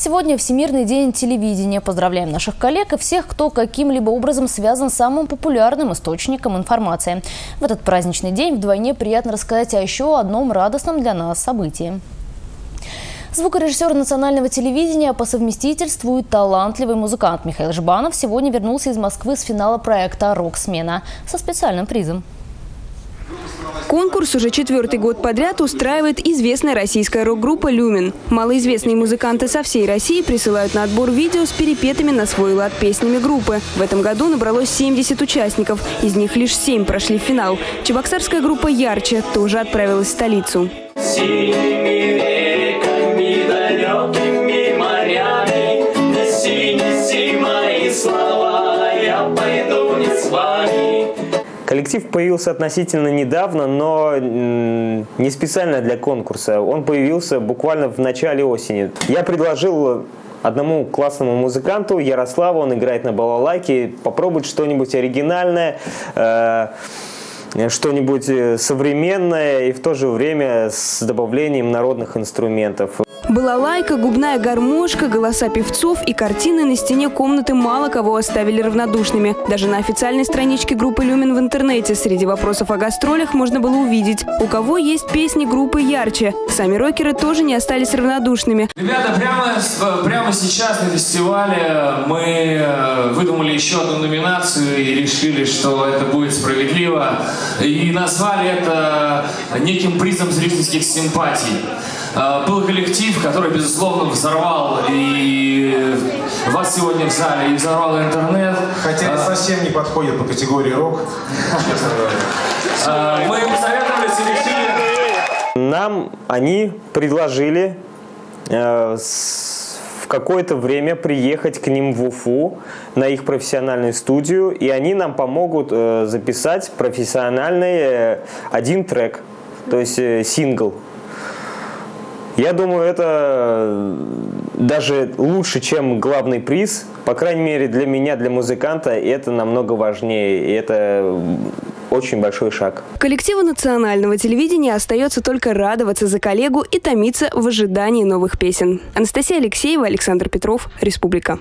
Сегодня Всемирный день телевидения. Поздравляем наших коллег и всех, кто каким-либо образом связан с самым популярным источником информации. В этот праздничный день вдвойне приятно рассказать о еще одном радостном для нас событии. Звукорежиссер национального телевидения по совместительству и талантливый музыкант Михаил Жбанов сегодня вернулся из Москвы с финала проекта «Рок-смена» со специальным призом. Конкурс уже четвертый год подряд устраивает известная российская рок-группа «Люмен». Малоизвестные музыканты со всей России присылают на отбор видео с перепетами на свой лад песнями группы. В этом году набралось 70 участников, из них лишь 7 прошли в финал. Чебоксарская группа «Ярче» тоже отправилась в столицу. Синими реками, далекими морями, Неси, неси мои слова, Коллектив появился относительно недавно, но не специально для конкурса. Он появился буквально в начале осени. Я предложил одному классному музыканту, Ярославу, он играет на балалайке, попробовать что-нибудь оригинальное, э, что-нибудь э, современное и в то же время с добавлением народных инструментов. Балалайка, губная гармошка, голоса певцов и картины на стене комнаты мало кого оставили равнодушными. Даже на официальной страничке группы «Люмен» в интернете среди вопросов о гастролях можно было увидеть, у кого есть песни группы ярче. Сами рокеры тоже не остались равнодушными. Ребята, прямо, прямо сейчас на фестивале мы э, выдумали еще одну номинацию и решили, что это будет справедливо. И назвали это неким призом зрительских симпатий. Э, Был коллектив, который, безусловно, взорвал и вас сегодня в зале, и взорвал интернет. Хотя это совсем не подходит по категории рок. Э, Мы им советовались и решили Нам они предложили какое-то время приехать к ним в Уфу на их профессиональную студию, и они нам помогут э, записать профессиональный э, один трек, то есть э, сингл. Я думаю, это э, даже лучше, чем главный приз. По крайней мере, для меня, для музыканта, это намного важнее. И это очень большой шаг. Коллективу национального телевидения остается только радоваться за коллегу и томиться в ожидании новых песен. Анастасия Алексеева, Александр Петров, Республика.